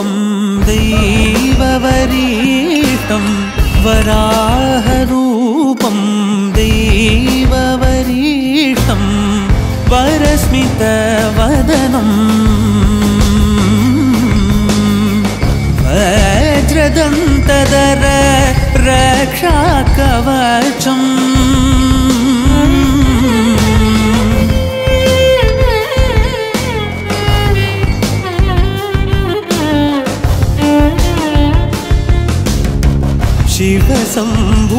त्वं दैववरीष्टं वराहरूपं देववरीष्टं वरस्मितवदनं व्रदन्तदरक्षाकवचम् शिवसम्भूत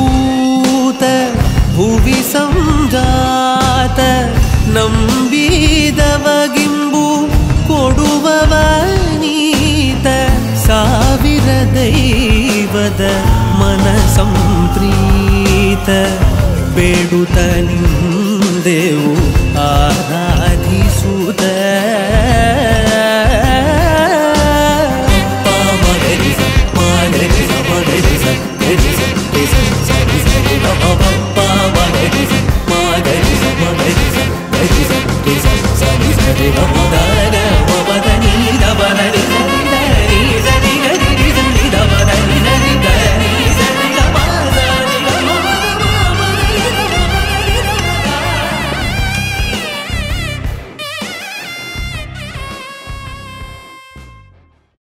भुवि सञ्जात नम्बीदवगिम्बु कोडुववनीत ಸಾವಿರದೈವದ ಮನಸಂಪ್ರೀತ ಬೇಡುತ್ತ ನಿಂದೆವು ಆರಾಧಿಸುತ್ತ Hare Ramana